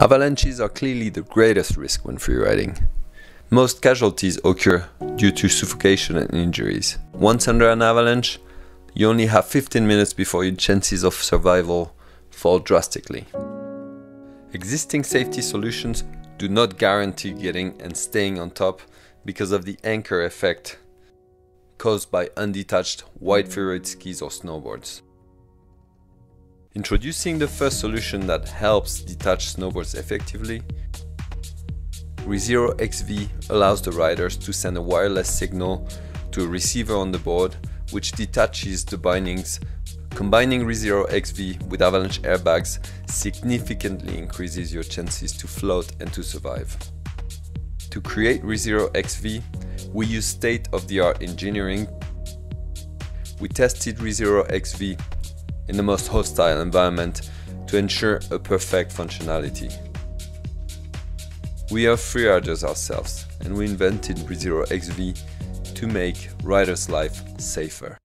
Avalanches are clearly the greatest risk when freeriding. Most casualties occur due to suffocation and injuries. Once under an avalanche, you only have 15 minutes before your chances of survival fall drastically. Existing safety solutions do not guarantee getting and staying on top because of the anchor effect caused by undetached wide freeride skis or snowboards. Introducing the first solution that helps detach snowboards effectively, Resero XV allows the riders to send a wireless signal to a receiver on the board which detaches the bindings. Combining Resero XV with avalanche airbags significantly increases your chances to float and to survive. To create Resero XV, we use state-of-the-art engineering. We tested Resero XV in the most hostile environment to ensure a perfect functionality. We are freeriders ourselves and we invented Resero XV to make riders' life safer.